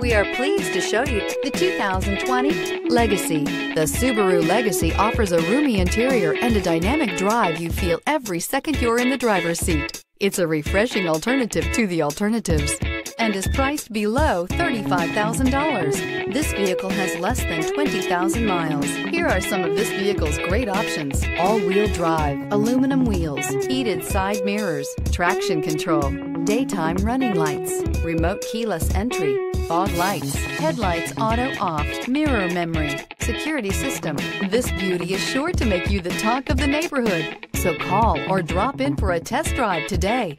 We are pleased to show you the 2020 Legacy. The Subaru Legacy offers a roomy interior and a dynamic drive you feel every second you're in the driver's seat. It's a refreshing alternative to the alternatives and is priced below $35,000. This vehicle has less than 20,000 miles. Here are some of this vehicle's great options. All-wheel drive, aluminum wheels, heated side mirrors, traction control, daytime running lights, remote keyless entry, fog lights, headlights auto off, mirror memory, security system. This beauty is sure to make you the talk of the neighborhood. So call or drop in for a test drive today.